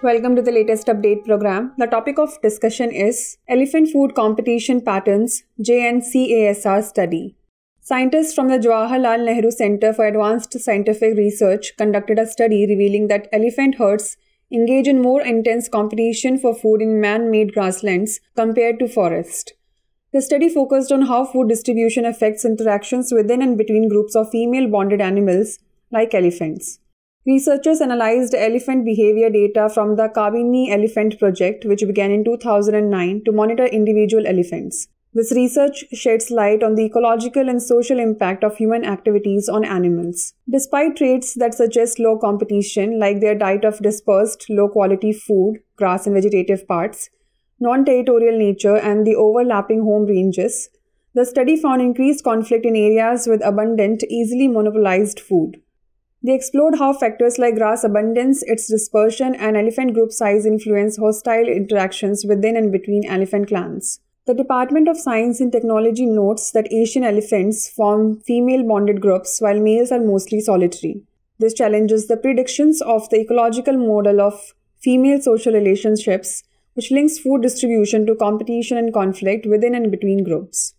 Welcome to the latest update program. The topic of discussion is Elephant Food Competition Patterns JNCASR Study. Scientists from the Jawaharlal Nehru Center for Advanced Scientific Research conducted a study revealing that elephant herds engage in more intense competition for food in man made grasslands compared to forest. The study focused on how food distribution affects interactions within and between groups of female bonded animals like elephants. Researchers analyzed elephant behavior data from the Kabini Elephant Project, which began in 2009 to monitor individual elephants. This research sheds light on the ecological and social impact of human activities on animals. Despite traits that suggest low competition, like their diet of dispersed, low quality food, grass and vegetative parts, non territorial nature, and the overlapping home ranges, the study found increased conflict in areas with abundant, easily monopolized food. They explored how factors like grass abundance, its dispersion, and elephant group size influence hostile interactions within and between elephant clans. The Department of Science and Technology notes that Asian elephants form female bonded groups while males are mostly solitary. This challenges the predictions of the ecological model of female social relationships, which links food distribution to competition and conflict within and between groups.